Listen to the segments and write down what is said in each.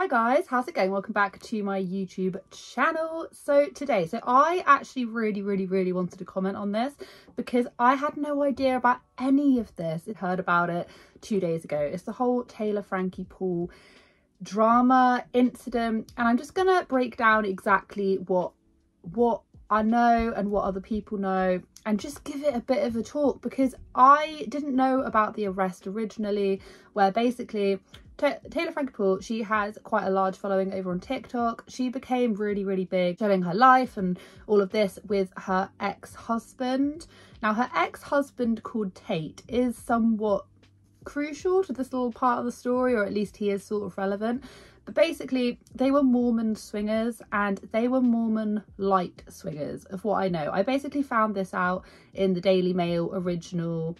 Hi guys, how's it going? Welcome back to my YouTube channel. So today, so I actually really, really, really wanted to comment on this because I had no idea about any of this. I heard about it two days ago. It's the whole Taylor Frankie Paul drama incident and I'm just gonna break down exactly what what I know and what other people know and just give it a bit of a talk because I didn't know about the arrest originally where basically Taylor Frankie she has quite a large following over on TikTok. She became really, really big, showing her life and all of this with her ex-husband. Now, her ex-husband called Tate is somewhat crucial to this little part of the story, or at least he is sort of relevant. But basically, they were Mormon swingers and they were Mormon light swingers, of what I know. I basically found this out in the Daily Mail original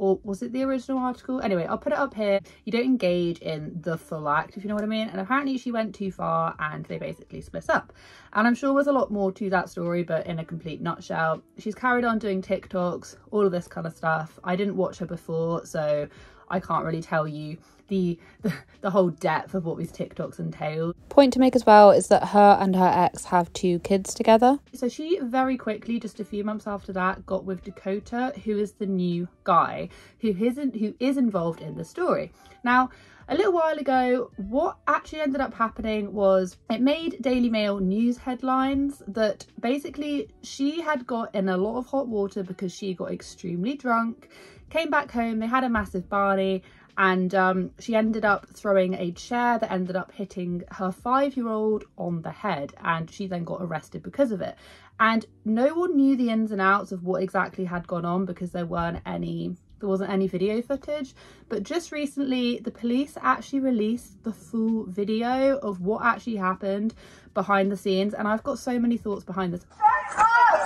or was it the original article? Anyway, I'll put it up here. You don't engage in the full act, if you know what I mean. And apparently she went too far and they basically split up. And I'm sure there's a lot more to that story, but in a complete nutshell, she's carried on doing TikToks, all of this kind of stuff. I didn't watch her before, so I can't really tell you the, the, the whole depth of what these TikToks entail. Point to make as well is that her and her ex have two kids together. So she very quickly, just a few months after that, got with Dakota, who is the new guy who isn't who is involved in the story. Now, a little while ago, what actually ended up happening was it made Daily Mail news headlines that basically she had got in a lot of hot water because she got extremely drunk, came back home, they had a massive party, and um, she ended up throwing a chair that ended up hitting her five-year-old on the head and she then got arrested because of it and no one knew the ins and outs of what exactly had gone on because there weren't any there wasn't any video footage but just recently the police actually released the full video of what actually happened behind the scenes and I've got so many thoughts behind this.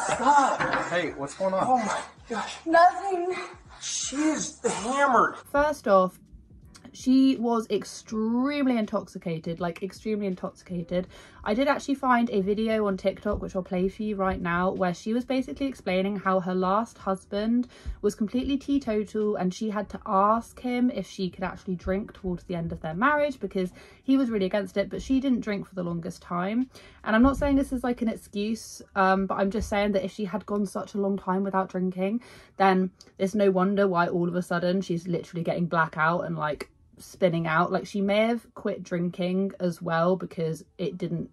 Stop! Hey, what's going on? Oh my gosh. Nothing. She's hammered. First off, she was extremely intoxicated, like extremely intoxicated. I did actually find a video on TikTok, which I'll play for you right now, where she was basically explaining how her last husband was completely teetotal and she had to ask him if she could actually drink towards the end of their marriage because he was really against it, but she didn't drink for the longest time. And I'm not saying this is like an excuse, um, but I'm just saying that if she had gone such a long time without drinking, then it's no wonder why all of a sudden she's literally getting blackout and like spinning out. Like she may have quit drinking as well because it didn't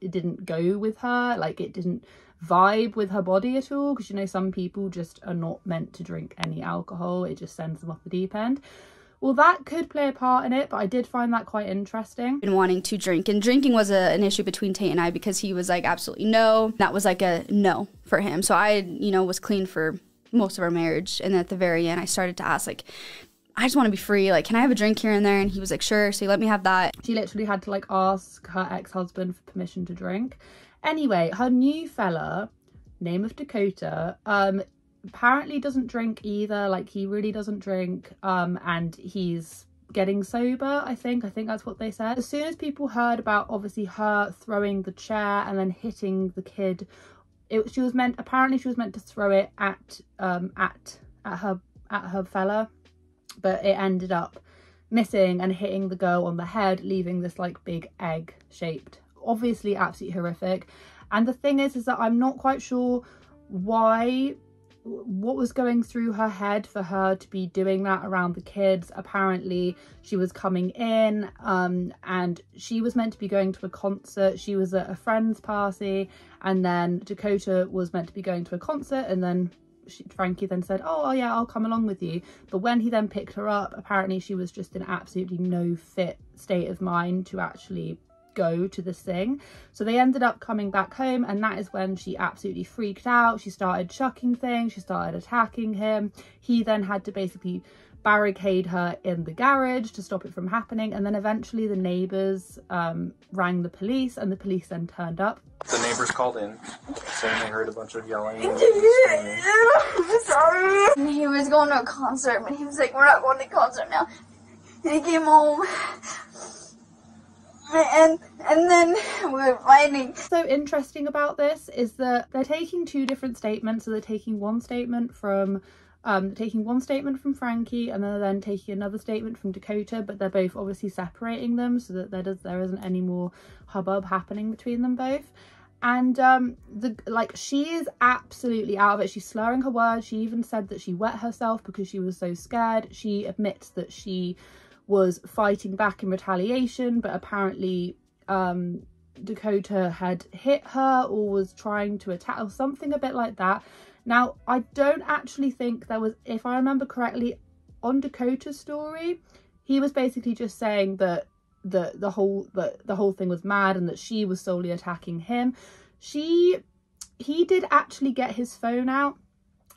it didn't go with her like it didn't vibe with her body at all. Because you know some people just are not meant to drink any alcohol. It just sends them off the deep end. Well that could play a part in it but i did find that quite interesting. Been wanting to drink and drinking was a, an issue between tate and i because he was like absolutely no. That was like a no for him. So i you know was clean for most of our marriage. And at the very end i started to ask like I just want to be free. Like, can I have a drink here and there? And he was like, sure. So he let me have that. She literally had to like ask her ex-husband for permission to drink. Anyway, her new fella, name of Dakota, um, apparently doesn't drink either. Like he really doesn't drink. Um, and he's getting sober, I think. I think that's what they said. As soon as people heard about obviously her throwing the chair and then hitting the kid, it she was meant apparently she was meant to throw it at um at at her at her fella but it ended up missing and hitting the girl on the head, leaving this like big egg shaped, obviously absolutely horrific. And the thing is, is that I'm not quite sure why, what was going through her head for her to be doing that around the kids. Apparently she was coming in um, and she was meant to be going to a concert. She was at a friend's party and then Dakota was meant to be going to a concert and then she, Frankie then said, oh, oh yeah, I'll come along with you. But when he then picked her up, apparently she was just in absolutely no fit state of mind to actually go to this thing. So they ended up coming back home and that is when she absolutely freaked out. She started chucking things, she started attacking him. He then had to basically barricade her in the garage to stop it from happening and then eventually the neighbours um, rang the police and the police then turned up. The neighbours called in saying they heard a bunch of yelling and Sorry. And he was going to a concert but he was like, we're not going to concert now. And he came home and and then we're fighting. So interesting about this is that they're taking two different statements. So they're taking one statement from um, taking one statement from Frankie and then, then taking another statement from Dakota, but they're both obviously separating them so that there does there isn't any more hubbub happening between them both. And um, the like she is absolutely out of it. She's slurring her words. She even said that she wet herself because she was so scared. She admits that she was fighting back in retaliation, but apparently um, Dakota had hit her or was trying to attack or something a bit like that. Now, I don't actually think there was, if I remember correctly, on Dakota's story, he was basically just saying that the the whole the, the whole thing was mad and that she was solely attacking him. She he did actually get his phone out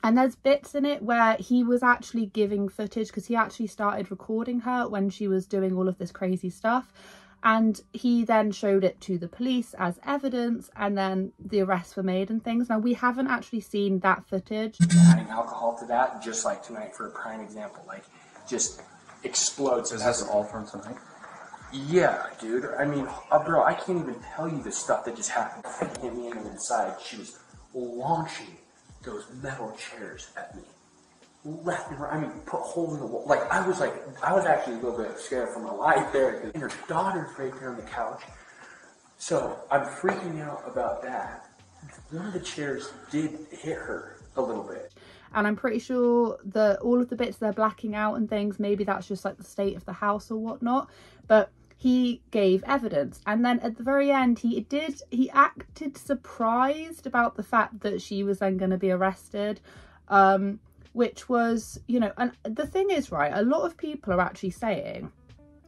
and there's bits in it where he was actually giving footage because he actually started recording her when she was doing all of this crazy stuff and he then showed it to the police as evidence and then the arrests were made and things now we haven't actually seen that footage adding alcohol to that, just like tonight for a prime example, like just explodes. Is this all from tonight? Yeah, dude. I mean, uh, bro, I can't even tell you the stuff that just happened. Hit me in the side. She was launching those metal chairs at me. Left and right. I mean, put holes in the wall. Like, I was like, I was actually a little bit scared for my life there. And her daughter's right there on the couch. So I'm freaking out about that. One of the chairs did hit her a little bit. and I'm pretty sure that all of the bits they're blacking out and things, maybe that's just like the state of the house or whatnot. But he gave evidence, and then at the very end, he did he acted surprised about the fact that she was then going to be arrested, um, which was you know, and the thing is, right, a lot of people are actually saying.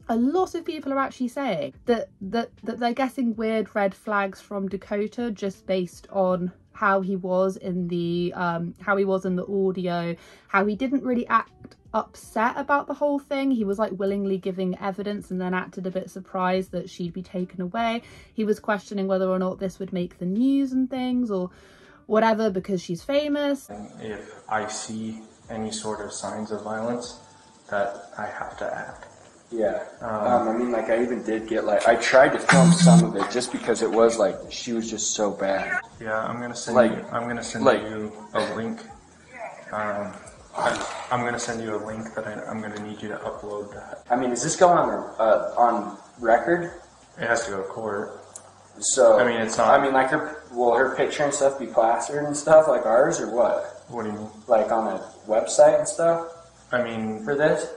A lot of people are actually saying that, that that they're getting weird red flags from Dakota just based on how he was in the um how he was in the audio how he didn't really act upset about the whole thing he was like willingly giving evidence and then acted a bit surprised that she'd be taken away he was questioning whether or not this would make the news and things or whatever because she's famous If I see any sort of signs of violence, that I have to act. Yeah. Um, I mean, like, I even did get, like, I tried to film some of it just because it was, like, she was just so bad. Yeah, I'm gonna send Like- you. I'm gonna send like- you a link. Um, I, I'm gonna send you a link that I, I'm gonna need you to upload that. I mean, is this going on, uh, on record? It has to go to court. So, I mean, it's not- I mean, like, her, will her picture and stuff be plastered and stuff like ours, or what? What do you mean? Like, on a website and stuff I mean, for this?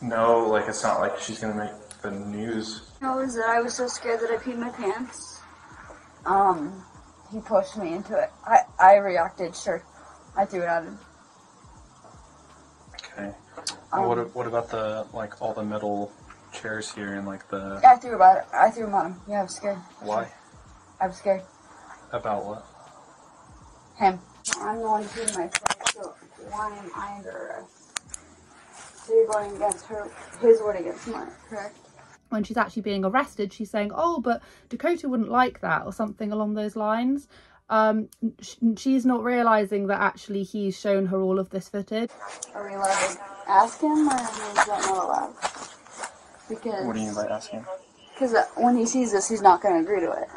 no, like it's not like she's gonna make the news. How was that I was so scared that I peed my pants? Um, he pushed me into it. I, I reacted, sure. I threw it at him. Okay. Um, what what about the like all the metal chairs here and like the Yeah, I threw about it. I threw him at him. Yeah, I was scared. why I was scared. about what? Him. I'm the one peeing my pants, so why am I under arrest? So you're going against her, his word against mine, correct? when she's actually being arrested she's saying oh but dakota wouldn't like that or something along those lines um sh- she's not realizing that actually he's shown her all of this footage Are we allowed to ask him, or is that not allowed? Because What do you mean by asking? Because when he sees this, he's not going to agree to it.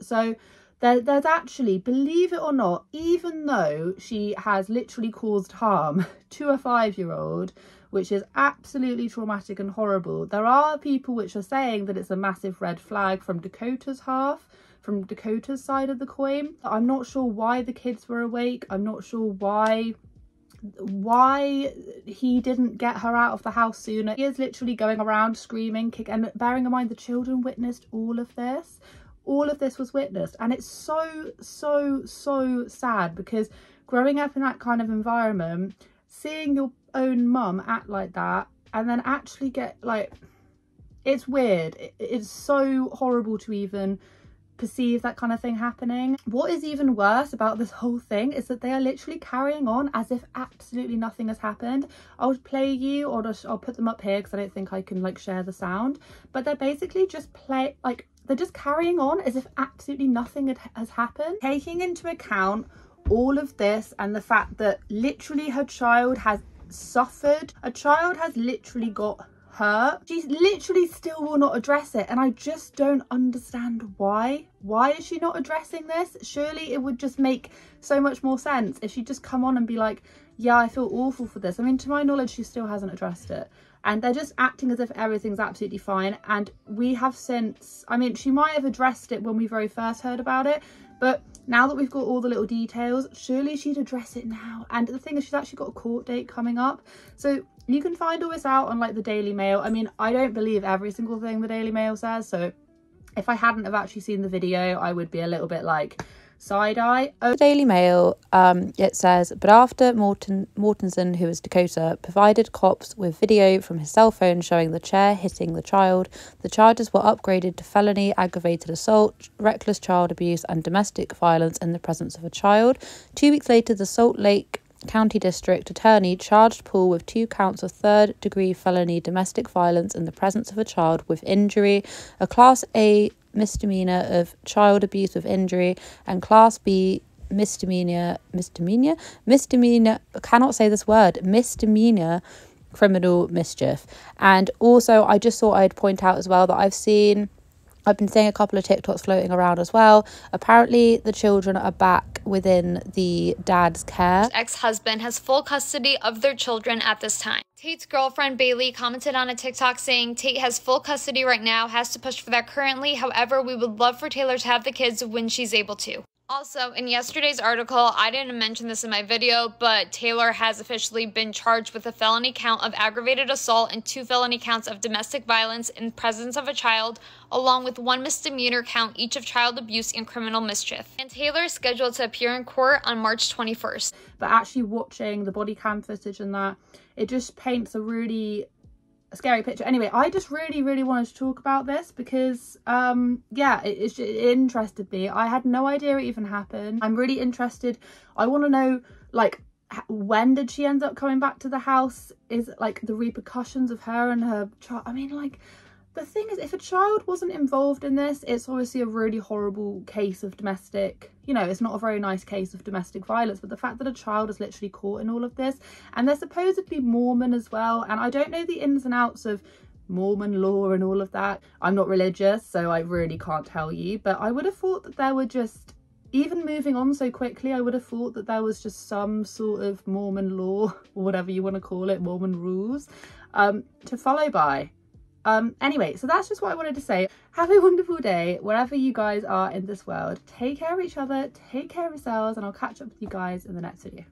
So there, there's actually believe it or not even though she has literally caused harm to a five-year-old which is absolutely traumatic and horrible there are people which are saying that it's a massive red flag from dakota's half from dakota's side of the coin i'm not sure why the kids were awake i'm not sure why why he didn't get her out of the house sooner. He is literally going around screaming, and bearing in mind the children witnessed all of this. All of this was witnessed, and it's so, so, so sad because growing up in that kind of environment, seeing your own mum act like that, and then actually get like, it's weird. It's so horrible to even perceive that kind of thing happening. What is even worse about this whole thing is that they are literally carrying on as if absolutely nothing has happened. I'll play you or just, I'll put them up here because I don't think I can like share the sound. But they're basically just play like they're just carrying on as if absolutely nothing had, has happened. Taking into account all of this and the fact that literally her child has suffered, a child has literally got hurt. She literally still will not address it and I just don't understand why. Why is she not addressing this? Surely it would just make so much more sense if she'd just come on and be like, yeah, I feel awful for this. I mean, to my knowledge, she still hasn't addressed it. And they're just acting as if everything's absolutely fine. And we have since, I mean, she might have addressed it when we very first heard about it, but now that we've got all the little details, surely she'd address it now. And the thing is, she's actually got a court date coming up. So you can find all this out on like the Daily Mail. I mean, I don't believe every single thing the Daily Mail says. So if I hadn't have actually seen the video, I would be a little bit like, side eye. The Daily Mail, um, it says, but after Morton Mortensen, who is Dakota, provided cops with video from his cell phone showing the chair hitting the child, the charges were upgraded to felony aggravated assault, reckless child abuse, and domestic violence in the presence of a child. Two weeks later, the Salt Lake County District Attorney charged Paul with two counts of third degree felony domestic violence in the presence of a child with injury, a Class A misdemeanor of child abuse with injury, and Class B misdemeanor, misdemeanor, misdemeanor, cannot say this word, misdemeanor criminal mischief. And also, I just thought I'd point out as well that I've seen I've been seeing a couple of TikToks floating around as well. Apparently, the children are back within the dad's care. Ex husband has full custody of their children at this time. Tate's girlfriend Bailey commented on a TikTok saying Tate has full custody right now, has to push for that currently. However, we would love for Taylor to have the kids when she's able to. Also, in yesterday's article, I didn't mention this in my video, but Taylor has officially been charged with a felony count of aggravated assault and two felony counts of domestic violence in presence of a child, along with one misdemeanor count each of child abuse and criminal mischief. And Taylor is scheduled to appear in court on March 21st. But actually watching the body cam footage and that, it just paints a really scary picture. Anyway, I just really, really wanted to talk about this because, um, yeah, it, it, interested me. I had no idea it even happened. I'm really interested. I want to know, like, when did she end up coming back to the house? Is like, the repercussions of her and her child? I mean, like, the thing is, if a child wasn't involved in this, it's obviously a really horrible case of domestic, you know, it's not a very nice case of domestic violence. But the fact that a child is literally caught in all of this, and they're supposedly Mormon as well, and I don't know the ins and outs of Mormon law and all of that. I'm not religious, so I really can't tell you, but I would have thought that there were just even moving on so quickly, I would have thought that there was just some sort of Mormon law, or whatever you want to call it, Mormon rules, um, to follow by. Um, anyway, so that's just what I wanted to say. Have a wonderful day wherever you guys are in this world. Take care of each other, take care of yourselves, and I'll catch up with you guys in the next video.